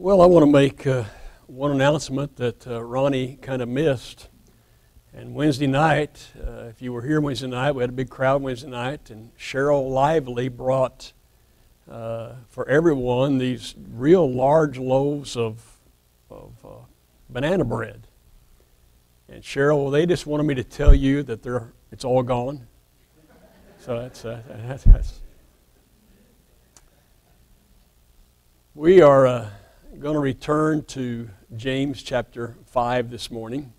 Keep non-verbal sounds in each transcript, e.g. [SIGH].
Well, I want to make uh, one announcement that uh, Ronnie kind of missed. And Wednesday night, uh, if you were here Wednesday night, we had a big crowd Wednesday night, and Cheryl Lively brought uh, for everyone these real large loaves of, of uh, banana bread. And Cheryl, they just wanted me to tell you that they're, it's all gone. So that's, uh, [LAUGHS] that's, that's we are uh, going to return to James chapter 5 this morning.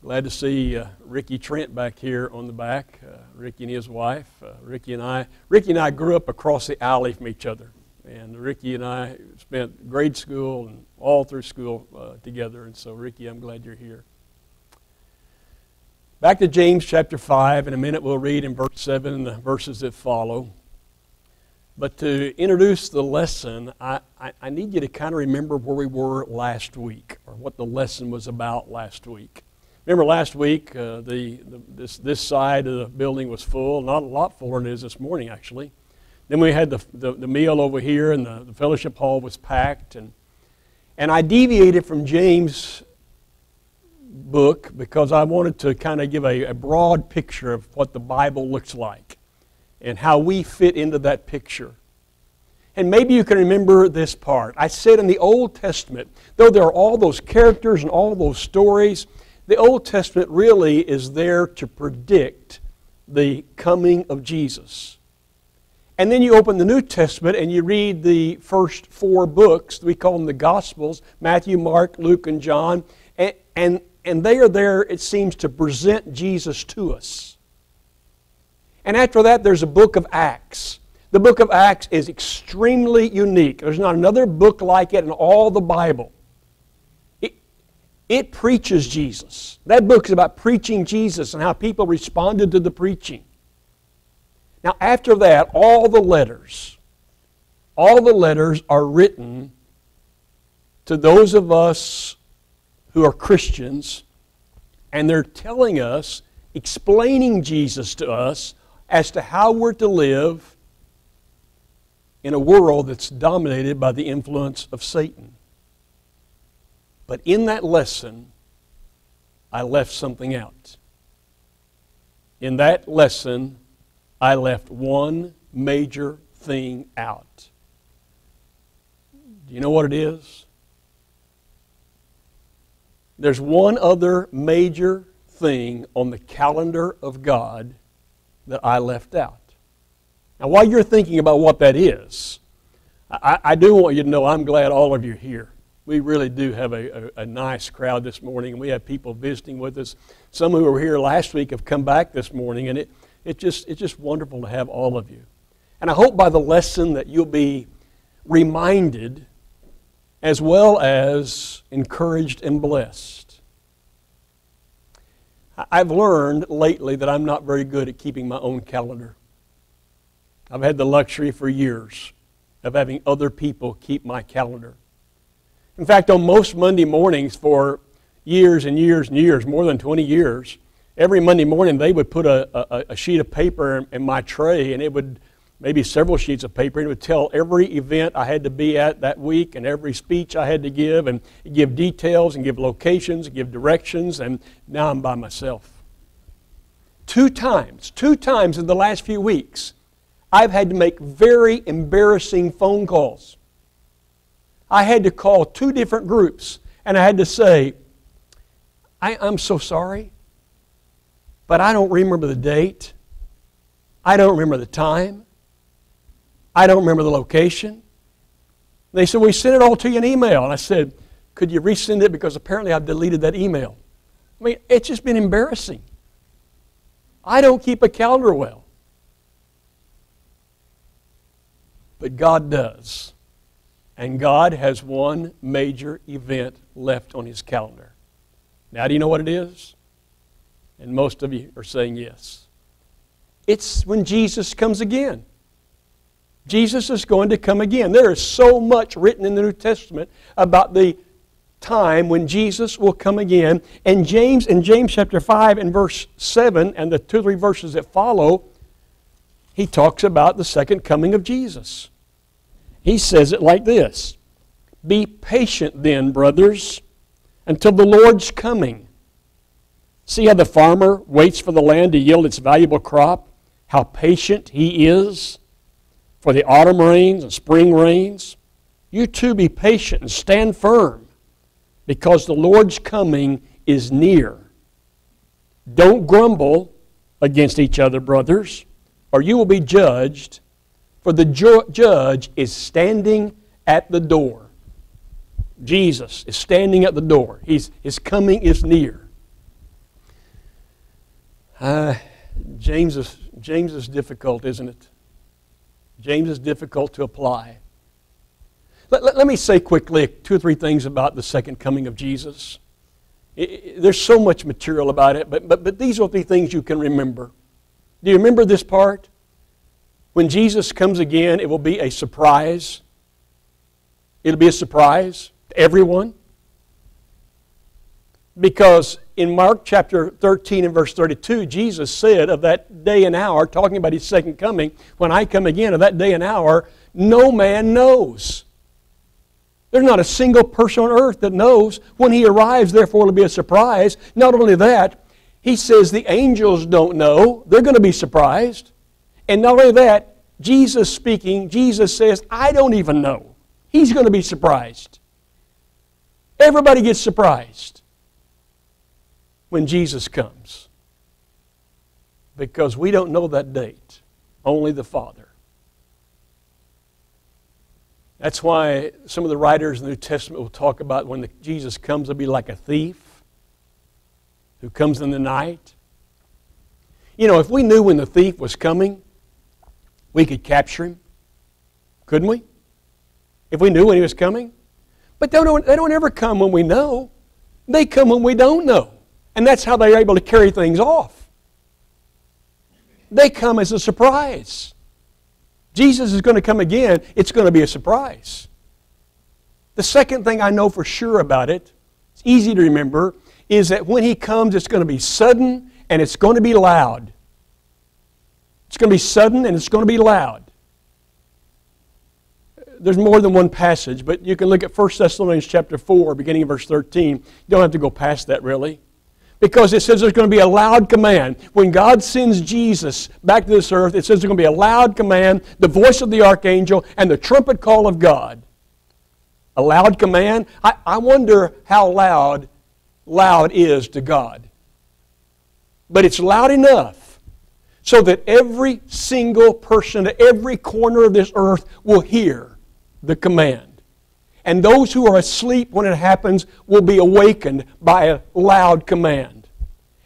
Glad to see uh, Ricky Trent back here on the back. Uh, Ricky and his wife. Uh, Ricky and I. Ricky and I grew up across the alley from each other, and Ricky and I spent grade school and all through school uh, together. And so, Ricky, I'm glad you're here. Back to James chapter 5. In a minute, we'll read in verse 7 and the verses that follow. But to introduce the lesson, I, I, I, need you to kind of remember where we were last week, or what the lesson was about last week. Remember last week, uh, the, the, this, this side of the building was full, not a lot fuller than it is this morning, actually. Then we had the, the, the meal over here, and the, the fellowship hall was packed. And, and I deviated from James' book because I wanted to kind of give a, a broad picture of what the Bible looks like and how we fit into that picture. And maybe you can remember this part. I said in the Old Testament, though there are all those characters and all those stories, the Old Testament really is there to predict the coming of Jesus. And then you open the New Testament and you read the first four books. We call them the Gospels Matthew, Mark, Luke, and John. And, and, and they are there, it seems, to present Jesus to us. And after that, there's a book of Acts. The book of Acts is extremely unique. There's not another book like it in all the Bible. It, it preaches Jesus. That book is about preaching Jesus and how people responded to the preaching. Now, after that, all the letters, all the letters are written to those of us who are Christians, and they're telling us, explaining Jesus to us as to how we're to live in a world that's dominated by the influence of Satan. But in that lesson, I left something out. In that lesson, I left one major thing out. Do you know what it is? There's one other major thing on the calendar of God that I left out. Now, while you're thinking about what that is, I, I do want you to know I'm glad all of you are here. We really do have a, a, a, nice crowd this morning, and we have people visiting with us. Some who were here last week have come back this morning, and it, it just, it's just wonderful to have all of you. And I hope by the lesson that you'll be reminded as well as encouraged and blessed I've learned lately that I'm not very good at keeping my own calendar. I've had the luxury for years of having other people keep my calendar. In fact, on most Monday mornings for years and years and years, more than 20 years, every Monday morning they would put a, a, a sheet of paper in my tray and it would maybe several sheets of paper, and it would tell every event I had to be at that week and every speech I had to give, and give details and give locations, and give directions, and now I'm by myself. Two times, two times in the last few weeks, I've had to make very embarrassing phone calls. I had to call two different groups, and I had to say, I, am so sorry, but I don't remember the date. I don't remember the time. I don't remember the location. They said, We sent it all to you in email. And I said, Could you resend it? Because apparently I've deleted that email. I mean, it's just been embarrassing. I don't keep a calendar well. But God does. And God has one major event left on His calendar. Now, do you know what it is? And most of you are saying yes. It's when Jesus comes again. Jesus is going to come again. There is so much written in the New Testament about the time when Jesus will come again. And James, in James chapter 5 and verse 7, and the two or three verses that follow, he talks about the second coming of Jesus. He says it like this Be patient then, brothers, until the Lord's coming. See how the farmer waits for the land to yield its valuable crop? How patient he is for the autumn rains and spring rains? You too be patient and stand firm, because the Lord's coming is near. Don't grumble against each other, brothers, or you will be judged, for the ju- judge is standing at the door. Jesus is standing at the door. He's, his coming is near. Uh, James, is, James is difficult, isn't it? James is difficult to apply. Let, let, let me say quickly two or three things about the second coming of Jesus. It, it, there's so much material about it, but, but, but these will be things you can remember. Do you remember this part? When Jesus comes again, it will be a surprise. It'll be a surprise to everyone. Because in Mark chapter 13 and verse 32, Jesus said of that day and hour, talking about his second coming, when I come again, of that day and hour, no man knows. There's not a single person on earth that knows. When he arrives, therefore, it'll be a surprise. Not only that, he says the angels don't know. They're going to be surprised. And not only that, Jesus speaking, Jesus says, I don't even know. He's going to be surprised. Everybody gets surprised when Jesus comes. Because we don't know that date, only the Father. That's why some of the writers in the New Testament will talk about when the, Jesus comes, he'll be like a thief who comes in the night. You know, if we knew when the thief was coming, we could capture him, couldn't we? If we knew when he was coming. But they don't, they don't ever come when we know, they come when we don't know. And that's how they're able to carry things off. They come as a surprise. Jesus is going to come again, it's going to be a surprise. The second thing I know for sure about it, it's easy to remember, is that when he comes, it's going to be sudden and it's going to be loud. It's going to be sudden and it's going to be loud. There's more than one passage, but you can look at 1 Thessalonians chapter 4, beginning of verse 13. You don't have to go past that really because it says there's going to be a loud command. When God sends Jesus back to this earth, it says there's going to be a loud command, the voice of the archangel, and the trumpet call of God. A loud command? I, I wonder how loud loud is to God. But it's loud enough so that every single person at every corner of this earth will hear the command. And those who are asleep when it happens will be awakened by a loud command.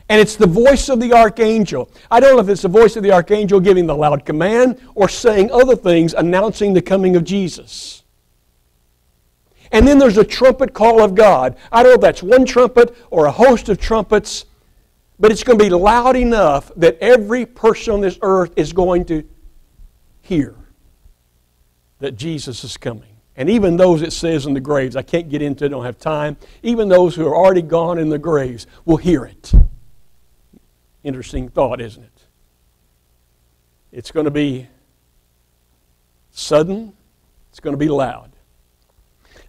And it's the voice of the archangel. I don't know if it's the voice of the archangel giving the loud command or saying other things announcing the coming of Jesus. And then there's a trumpet call of God. I don't know if that's one trumpet or a host of trumpets, but it's going to be loud enough that every person on this earth is going to hear that Jesus is coming. And even those it says in the graves, I can't get into it, don't have time, even those who are already gone in the graves will hear it. Interesting thought, isn't it? It's going to be sudden, it's going to be loud.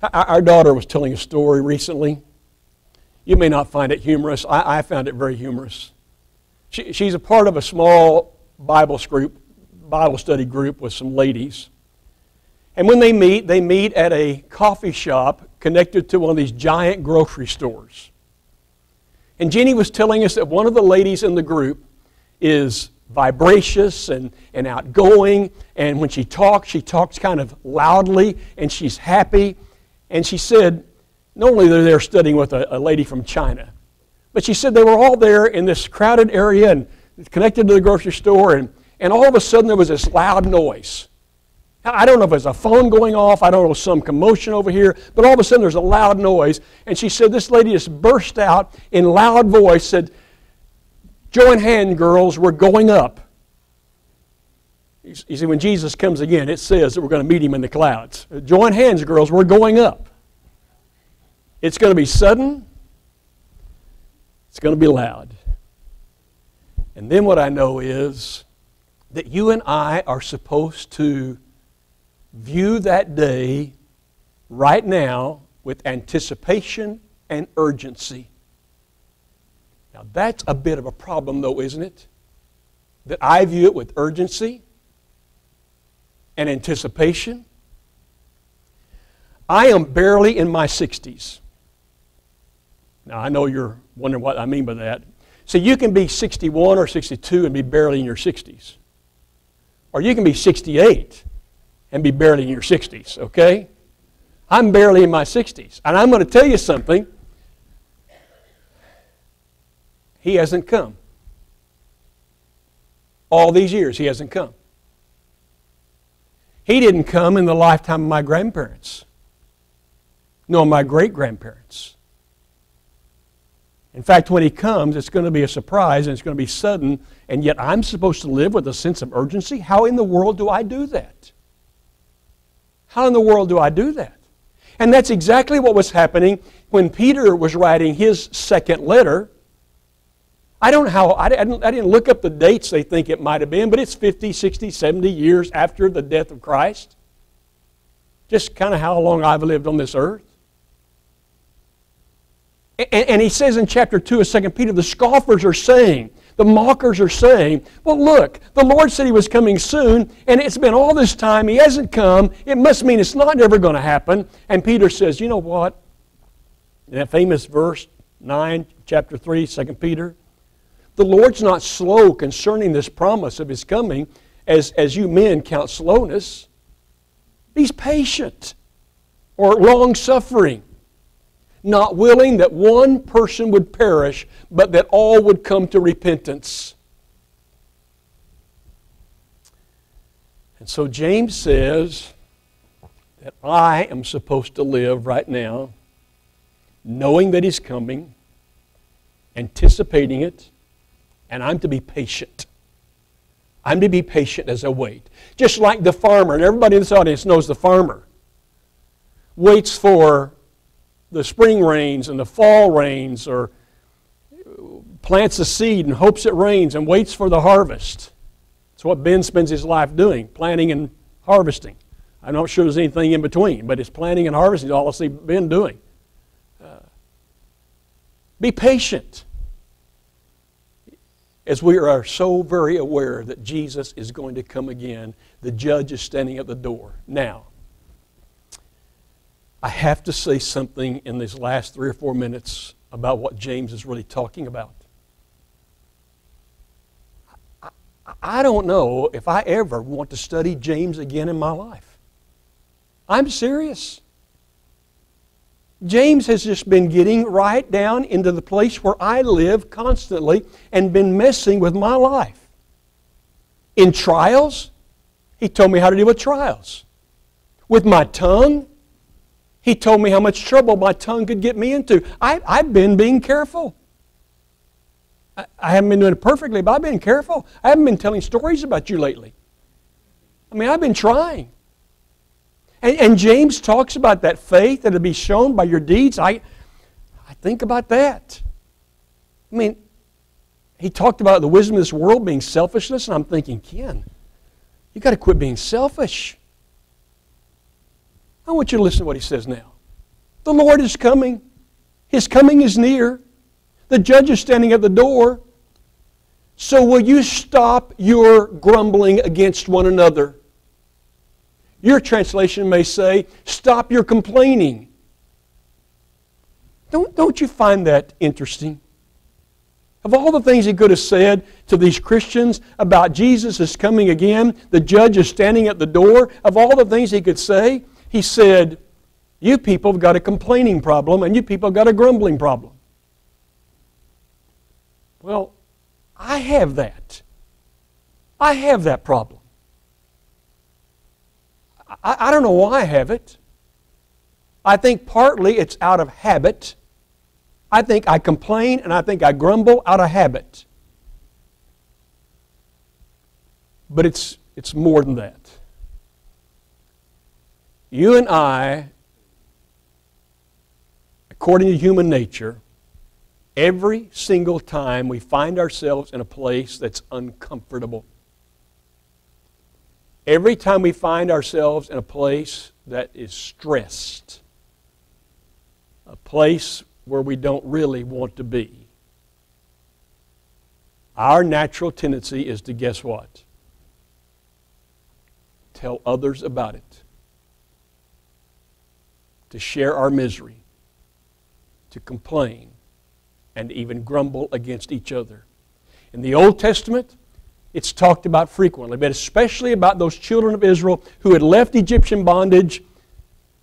Our daughter was telling a story recently. You may not find it humorous. I, I found it very humorous. She, she's a part of a small Bible group, Bible study group with some ladies. And when they meet, they meet at a coffee shop connected to one of these giant grocery stores. And Jenny was telling us that one of the ladies in the group is vivacious and, and outgoing. And when she talks, she talks kind of loudly and she's happy. And she said, not only are there studying with a, a lady from China, but she said they were all there in this crowded area and connected to the grocery store. And, and all of a sudden there was this loud noise. I don't know if it's a phone going off, I don't know, some commotion over here, but all of a sudden there's a loud noise. And she said, This lady just burst out in loud voice, said, Join hand, girls, we're going up. You see, when Jesus comes again, it says that we're going to meet him in the clouds. Join hands, girls, we're going up. It's going to be sudden, it's going to be loud. And then what I know is that you and I are supposed to view that day right now with anticipation and urgency. Now, that's a bit of a problem, though, isn't it? That I view it with urgency and anticipation. I am barely in my 60s. Now, I know you're wondering what I mean by that. So, you can be 61 or 62 and be barely in your 60s. Or you can be 68 and be barely in your 60s, okay? I'm barely in my 60s. And I'm going to tell you something. He hasn't come. All these years, he hasn't come. He didn't come in the lifetime of my grandparents, nor my great grandparents. In fact, when he comes, it's going to be a surprise and it's going to be sudden, and yet I'm supposed to live with a sense of urgency? How in the world do I do that? How in the world do I do that? And that's exactly what was happening when Peter was writing his second letter. I don't know how, I didn't, I didn't look up the dates they think it might have been, but it's 50, 60, 70 years after the death of Christ. Just kind of how long I've lived on this earth. And, and he says in chapter 2 of 2 Peter, the scoffers are saying, the mockers are saying, well, look, the Lord said he was coming soon, and it's been all this time, he hasn't come. It must mean it's not ever going to happen. And Peter says, you know what? In that famous verse 9, chapter 3, 2 Peter, the Lord's not slow concerning this promise of his coming, as, as you men count slowness. He's patient or long suffering not willing that one person would perish, but that all would come to repentance. And so James says that I am supposed to live right now knowing that He's coming, anticipating it, and I'm to be patient. I'm to be patient as I wait. Just like the farmer, and everybody in this audience knows the farmer, waits for the spring rains and the fall rains, or plants a seed and hopes it rains and waits for the harvest. That's what Ben spends his life doing, planting and harvesting. I'm not sure there's anything in between, but it's planting and harvesting all I see Ben doing. Uh, be patient. As we are so very aware that Jesus is going to come again, the judge is standing at the door. Now, I have to say something in these last three or four minutes about what James is really talking about. I, don't know if I ever want to study James again in my life. I'm serious. James has just been getting right down into the place where I live constantly and been messing with my life. In trials, he told me how to deal with trials. With my tongue, he told me how much trouble my tongue could get me into. I, have been being careful. I, I haven't been doing it perfectly, but I've been careful. I haven't been telling stories about you lately. I mean, I've been trying. And, and James talks about that faith that'll be shown by your deeds. I, I think about that. I mean, he talked about the wisdom of this world being selfishness, and I'm thinking, Ken, you got to quit being selfish. I want you to listen to what he says now. The Lord is coming. His coming is near. The judge is standing at the door. So will you stop your grumbling against one another? Your translation may say, stop your complaining. Don't, don't you find that interesting? Of all the things he could have said to these Christians about Jesus is coming again, the judge is standing at the door, of all the things he could say, he said, You people have got a complaining problem and you people have got a grumbling problem. Well, I have that. I have that problem. I, I don't know why I have it. I think partly it's out of habit. I think I complain and I think I grumble out of habit. But it's, it's more than that. You and I, according to human nature, every single time we find ourselves in a place that's uncomfortable, Every time we find ourselves in a place that is stressed, a place where we don't really want to be, our natural tendency is to guess what? Tell others about it. To share our misery. To complain. And even grumble against each other. In the Old Testament, it's talked about frequently, but especially about those children of Israel who had left Egyptian bondage.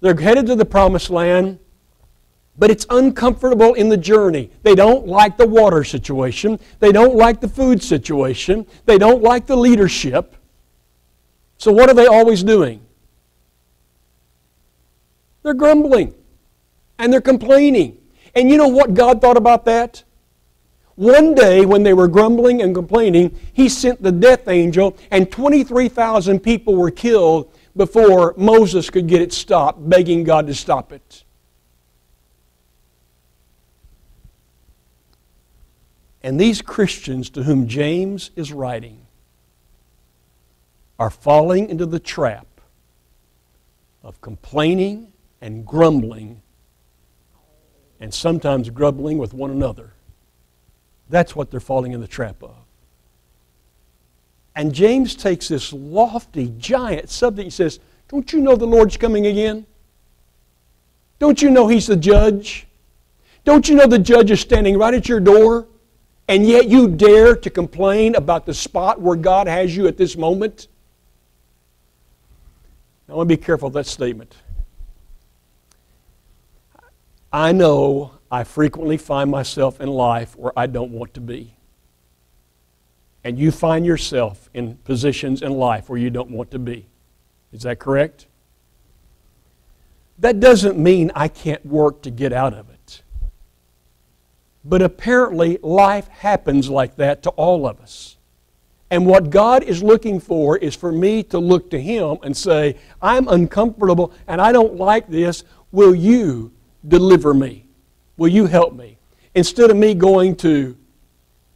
They're headed to the promised land but it's uncomfortable in the journey. They don't like the water situation. They don't like the food situation. They don't like the leadership. So, what are they always doing? They're grumbling and they're complaining. And you know what God thought about that? One day, when they were grumbling and complaining, He sent the death angel, and 23,000 people were killed before Moses could get it stopped, begging God to stop it. And these Christians to whom James is writing are falling into the trap of complaining and grumbling and sometimes grumbling with one another. That's what they're falling in the trap of. And James takes this lofty, giant subject. He says, Don't you know the Lord's coming again? Don't you know He's the judge? Don't you know the judge is standing right at your door? and yet you dare to complain about the spot where God has you at this moment? I want to be careful of that statement. I know I frequently find myself in life where I don't want to be. And you find yourself in positions in life where you don't want to be. Is that correct? That doesn't mean I can't work to get out of it. But apparently, life happens like that to all of us. And what God is looking for is for me to look to Him and say, I'm uncomfortable and I don't like this. Will you deliver me? Will you help me? Instead of me going to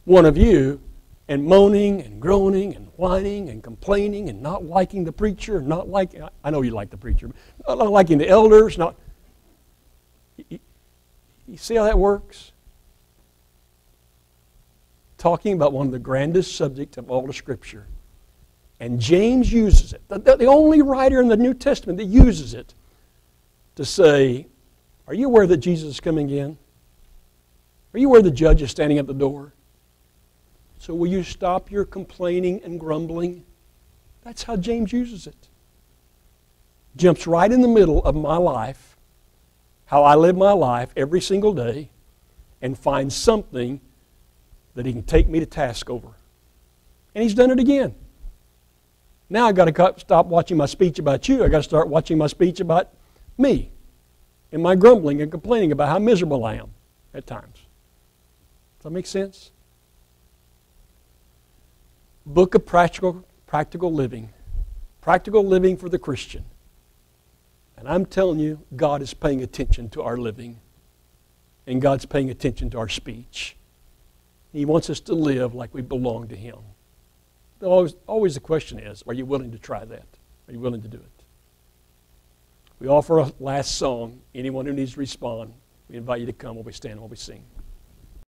one of you and moaning and groaning and whining and complaining and not liking the preacher, not liking, I know you like the preacher, not liking the elders, not. You see how that works? talking about one of the grandest subjects of all the Scripture. And James uses it, the, the only writer in the New Testament that uses it, to say, Are you aware that Jesus is coming in? Are you aware the judge is standing at the door? So will you stop your complaining and grumbling? That's how James uses it. Jumps right in the middle of my life, how I live my life every single day, and finds something that he can take me to task over. And he's done it again. Now I've got to stop watching my speech about you. I've got to start watching my speech about me and my grumbling and complaining about how miserable I am at times. Does that make sense? Book of Practical, practical Living. Practical living for the Christian. And I'm telling you, God is paying attention to our living, and God's paying attention to our speech. He wants us to live like we belong to Him. Always, always the question is are you willing to try that? Are you willing to do it? We offer a last song. Anyone who needs to respond, we invite you to come while we stand while we sing.